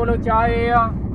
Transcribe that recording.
我了加 A 啊。